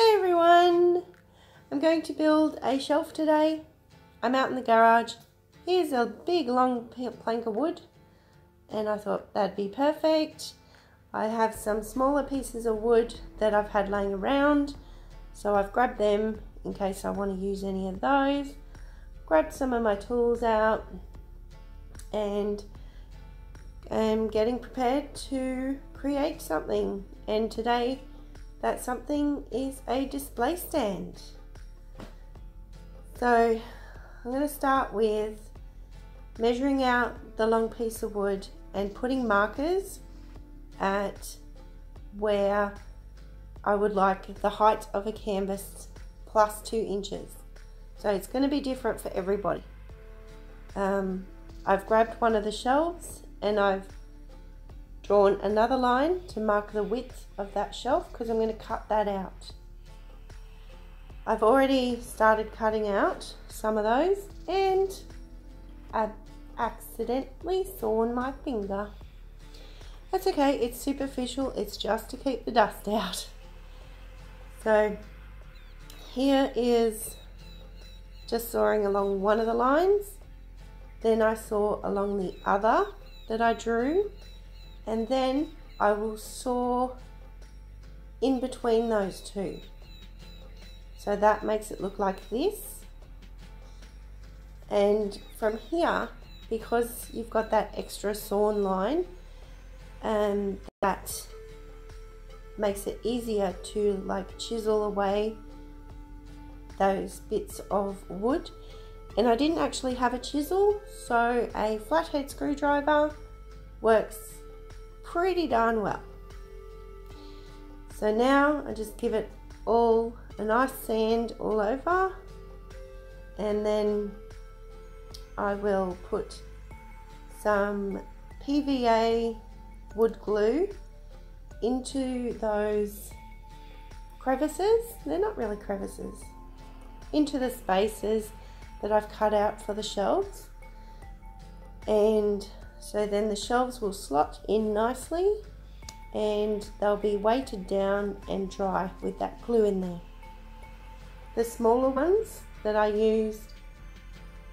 Hey everyone! I'm going to build a shelf today. I'm out in the garage. Here's a big long plank of wood and I thought that'd be perfect. I have some smaller pieces of wood that I've had laying around so I've grabbed them in case I want to use any of those. Grabbed some of my tools out and I'm getting prepared to create something and today that something is a display stand. So I'm going to start with measuring out the long piece of wood and putting markers at where I would like the height of a canvas plus two inches. So it's going to be different for everybody. Um, I've grabbed one of the shelves and I've drawn another line to mark the width of that shelf because I'm going to cut that out. I've already started cutting out some of those and I've accidentally sawn my finger. That's okay, it's superficial, it's just to keep the dust out. So here is just sawing along one of the lines, then I saw along the other that I drew and then I will saw in between those two. So that makes it look like this. And from here, because you've got that extra sawn line, and um, that makes it easier to like chisel away those bits of wood. And I didn't actually have a chisel, so a flathead screwdriver works pretty darn well. So now I just give it all a nice sand all over and then I will put some PVA wood glue into those crevices. They're not really crevices. Into the spaces that I've cut out for the shelves. And so then the shelves will slot in nicely and they'll be weighted down and dry with that glue in there. The smaller ones that I used,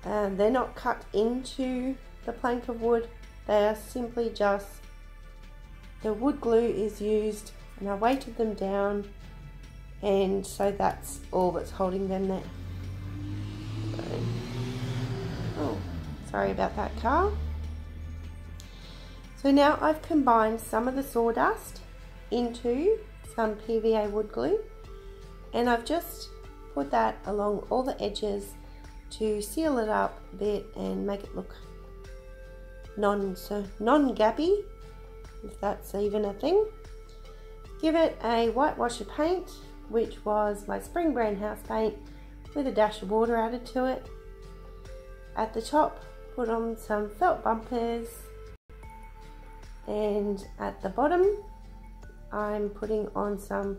um, they're not cut into the plank of wood, they are simply just, the wood glue is used and I weighted them down and so that's all that's holding them there. So, oh, sorry about that car. So now I've combined some of the sawdust into some PVA wood glue and I've just put that along all the edges to seal it up a bit and make it look non so non-gappy if that's even a thing. Give it a whitewash of paint which was my spring brand house paint with a dash of water added to it. At the top put on some felt bumpers and at the bottom I'm putting on some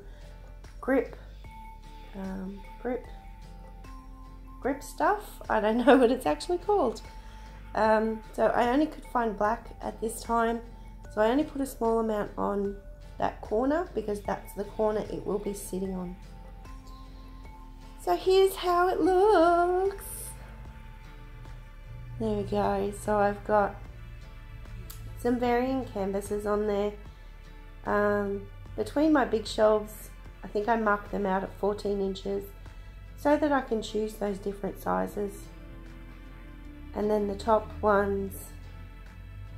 grip um, grip grip stuff. I don't know what it's actually called. Um, so I only could find black at this time. So I only put a small amount on that corner because that's the corner it will be sitting on. So here's how it looks. There we go. So I've got some varying canvases on there. Um, between my big shelves, I think I marked them out at 14 inches so that I can choose those different sizes. And then the top ones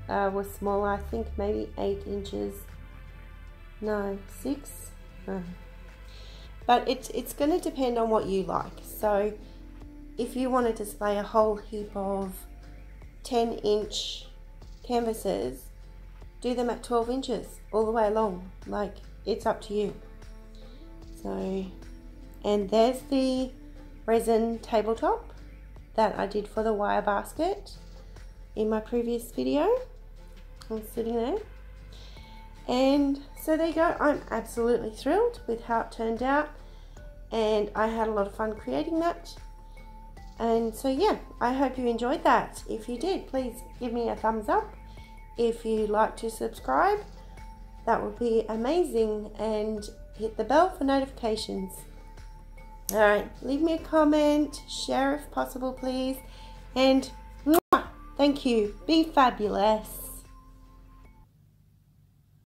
uh, were smaller, I think maybe 8 inches. No, 6? But it's, it's going to depend on what you like. So if you want to display a whole heap of 10 inch canvases, do them at 12 inches all the way along. Like, it's up to you. So, and there's the resin tabletop that I did for the wire basket in my previous video. I'm sitting there. And so there you go. I'm absolutely thrilled with how it turned out. And I had a lot of fun creating that. And so yeah, I hope you enjoyed that. If you did, please give me a thumbs up if you'd like to subscribe, that would be amazing and hit the bell for notifications. All right, leave me a comment, share if possible, please. And thank you. Be fabulous.